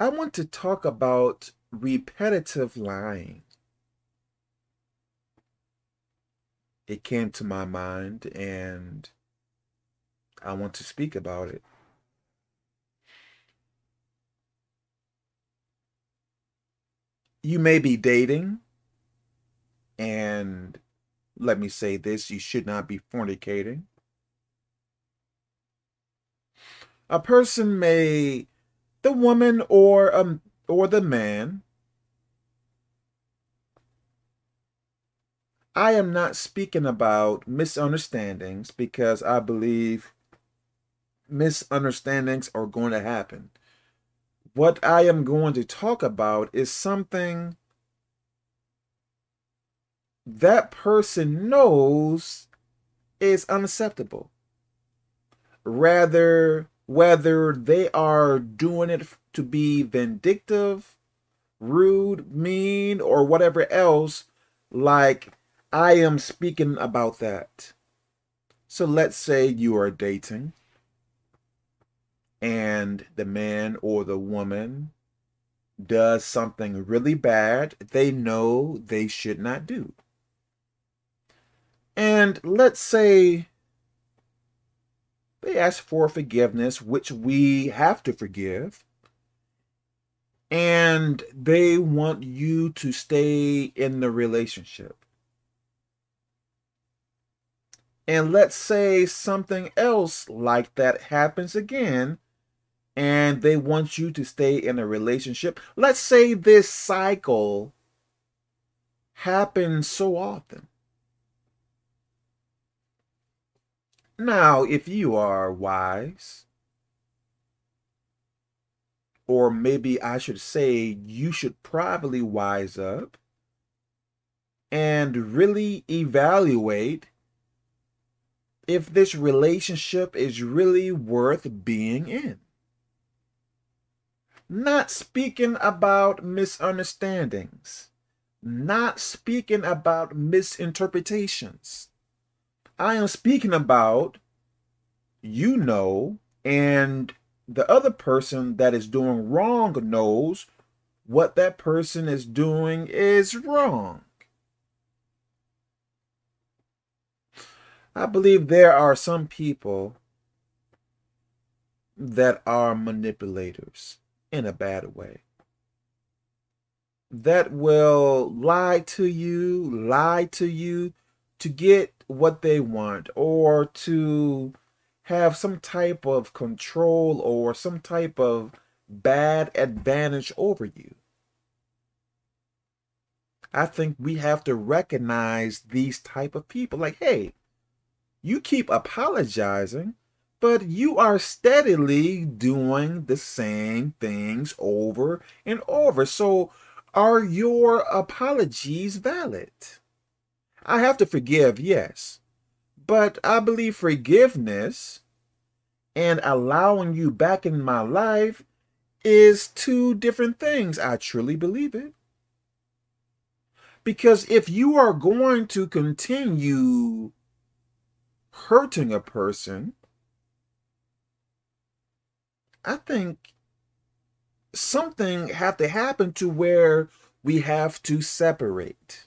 I want to talk about repetitive lying. It came to my mind and I want to speak about it. You may be dating, and let me say this you should not be fornicating. A person may, the woman or um or the man, I am not speaking about misunderstandings because I believe misunderstandings are going to happen. What I am going to talk about is something that person knows is unacceptable. Rather, whether they are doing it to be vindictive, rude, mean, or whatever else, like I am speaking about that. So let's say you are dating and the man or the woman does something really bad they know they should not do. And let's say they ask for forgiveness, which we have to forgive, and they want you to stay in the relationship. And let's say something else like that happens again and they want you to stay in a relationship. Let's say this cycle happens so often. Now, if you are wise, or maybe I should say you should probably wise up and really evaluate if this relationship is really worth being in. Not speaking about misunderstandings. Not speaking about misinterpretations. I am speaking about you know and the other person that is doing wrong knows what that person is doing is wrong. I believe there are some people that are manipulators in a bad way. That will lie to you, lie to you to get what they want or to have some type of control or some type of bad advantage over you. I think we have to recognize these type of people like, hey, you keep apologizing but you are steadily doing the same things over and over. So, are your apologies valid? I have to forgive, yes. But I believe forgiveness and allowing you back in my life is two different things. I truly believe it. Because if you are going to continue hurting a person, I think something have to happen to where we have to separate.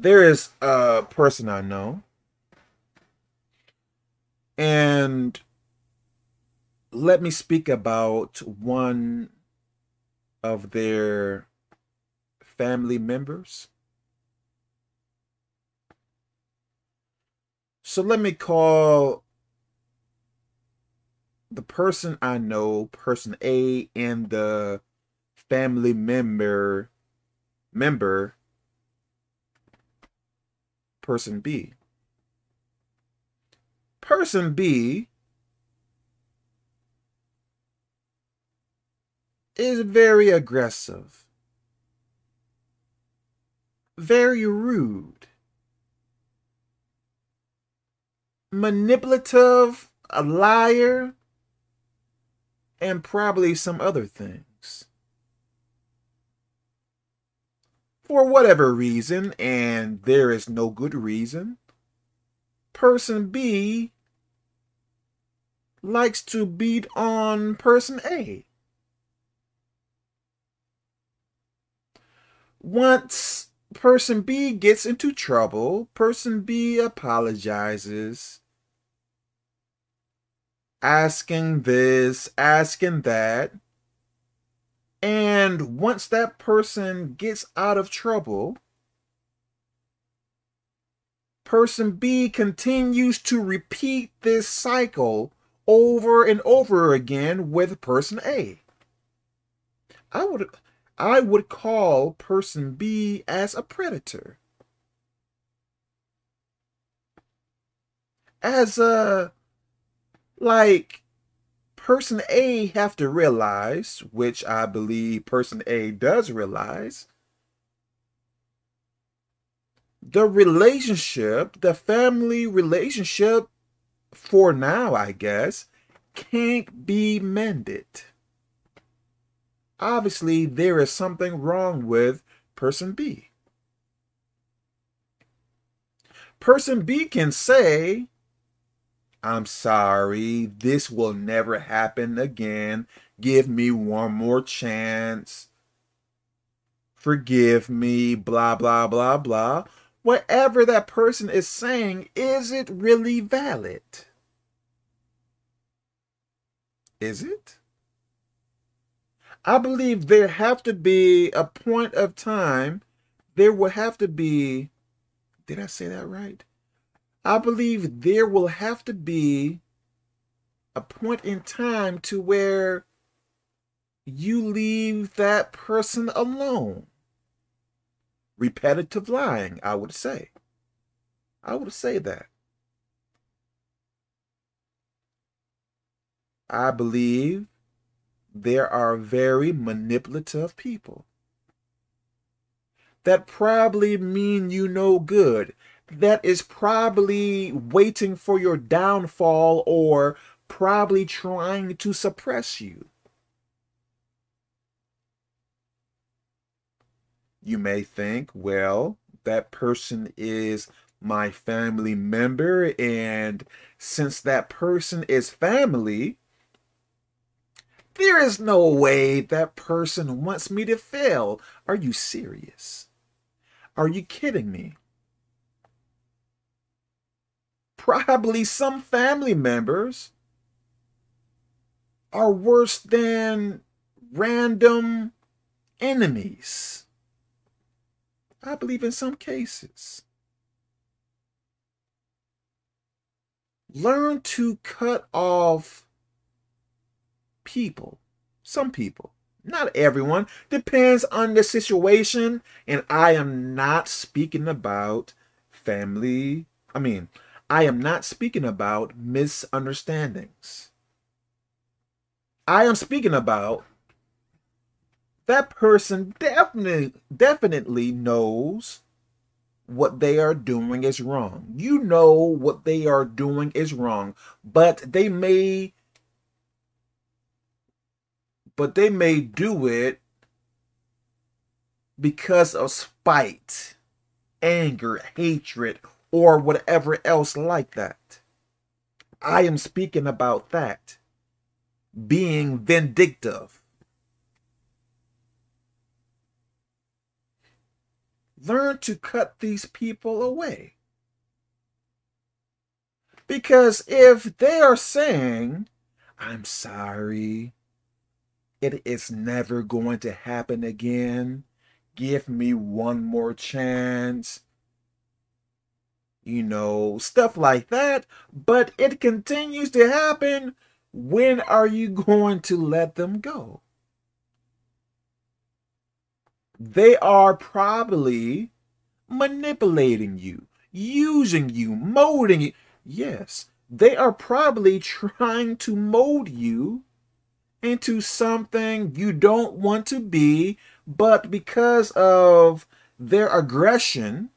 There is a person I know, and let me speak about one of their family members. So let me call the person I know, person A, and the family member member person B. Person B is very aggressive, very rude, manipulative, a liar, and probably some other things. for whatever reason, and there is no good reason, person B likes to beat on person A. Once person B gets into trouble, person B apologizes, asking this, asking that. And once that person gets out of trouble, person B continues to repeat this cycle over and over again with person A. I would I would call person B as a predator. As a like person A have to realize, which I believe person A does realize, the relationship, the family relationship, for now, I guess, can't be mended. Obviously, there is something wrong with person B. Person B can say, I'm sorry, this will never happen again. Give me one more chance. Forgive me, blah, blah, blah, blah whatever that person is saying, is it really valid? Is it? I believe there have to be a point of time, there will have to be, did I say that right? I believe there will have to be a point in time to where you leave that person alone repetitive lying, I would say. I would say that. I believe there are very manipulative people that probably mean you no good, that is probably waiting for your downfall or probably trying to suppress you. You may think, well, that person is my family member, and since that person is family, there is no way that person wants me to fail. Are you serious? Are you kidding me? Probably some family members are worse than random enemies. I believe in some cases. Learn to cut off people. Some people. Not everyone. Depends on the situation. And I am not speaking about family. I mean, I am not speaking about misunderstandings. I am speaking about that person definitely definitely knows what they are doing is wrong. You know what they are doing is wrong, but they may but they may do it because of spite, anger, hatred, or whatever else like that. I am speaking about that. Being vindictive learn to cut these people away. Because if they are saying, I'm sorry, it is never going to happen again, give me one more chance, you know, stuff like that, but it continues to happen, when are you going to let them go? They are probably manipulating you, using you, molding you. Yes, they are probably trying to mold you into something you don't want to be, but because of their aggression,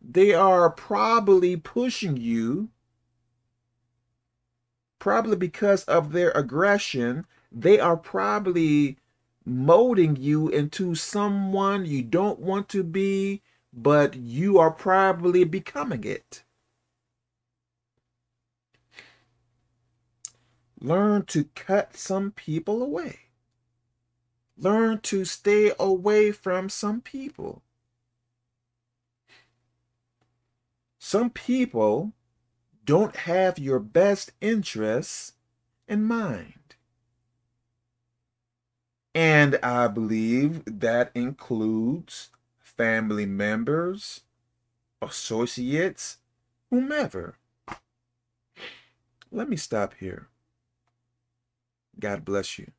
they are probably pushing you, probably because of their aggression, they are probably molding you into someone you don't want to be, but you are probably becoming it. Learn to cut some people away. Learn to stay away from some people. Some people don't have your best interests in mind. And I believe that includes family members, associates, whomever. Let me stop here. God bless you.